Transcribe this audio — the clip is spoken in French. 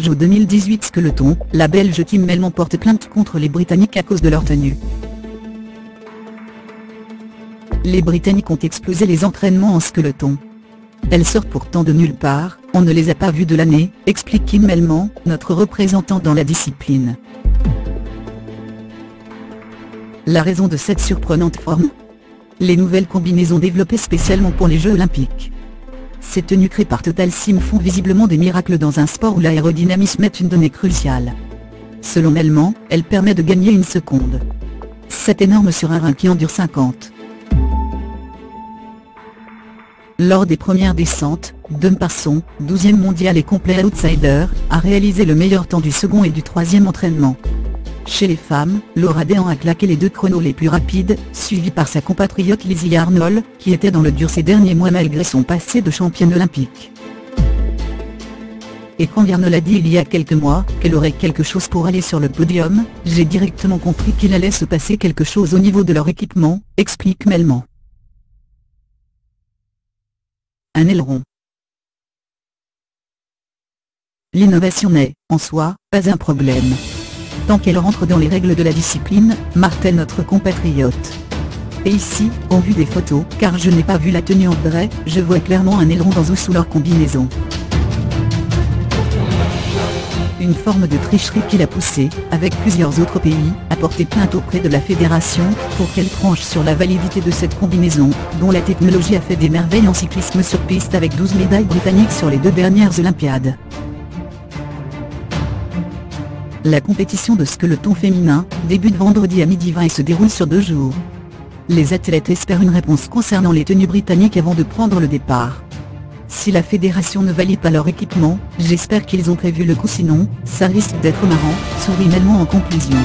JO 2018 Skeleton, la Belge Kim Melman porte plainte contre les Britanniques à cause de leur tenue. Les Britanniques ont explosé les entraînements en skeleton. Elles sortent pourtant de nulle part, on ne les a pas vues de l'année, explique Kim Melman, notre représentant dans la discipline. La raison de cette surprenante forme? Les nouvelles combinaisons développées spécialement pour les Jeux Olympiques. Ces tenues créées par Total Sim font visiblement des miracles dans un sport où l'aérodynamisme est une donnée cruciale. Selon Melman, elle permet de gagner une seconde. C'est énorme sur un rein qui en dure 50. Lors des premières descentes, Dom Parson, 12e mondial et complet outsider, a réalisé le meilleur temps du second et du troisième entraînement. Chez les femmes, Laura Dehan a claqué les deux chronos les plus rapides, suivie par sa compatriote Lizzie Arnold, qui était dans le dur ces derniers mois malgré son passé de championne olympique. Et quand Verne l'a dit il y a quelques mois, qu'elle aurait quelque chose pour aller sur le podium, j'ai directement compris qu'il allait se passer quelque chose au niveau de leur équipement, explique Melman. Un aileron. L'innovation n'est, en soi, pas un problème tant qu'elle rentre dans les règles de la discipline, martèle notre compatriote. Et ici, au vu des photos, car je n'ai pas vu la tenue en vrai, je vois clairement un aileron dans ou sous leur combinaison. Une forme de tricherie qui l'a poussé, avec plusieurs autres pays, à porter plainte auprès de la fédération, pour qu'elle tranche sur la validité de cette combinaison, dont la technologie a fait des merveilles en cyclisme sur piste avec 12 médailles britanniques sur les deux dernières Olympiades. La compétition de skeleton féminin, débute vendredi à midi 20 et se déroule sur deux jours. Les athlètes espèrent une réponse concernant les tenues britanniques avant de prendre le départ. Si la fédération ne valide pas leur équipement, j'espère qu'ils ont prévu le coup sinon, ça risque d'être marrant, sourit Melman en conclusion.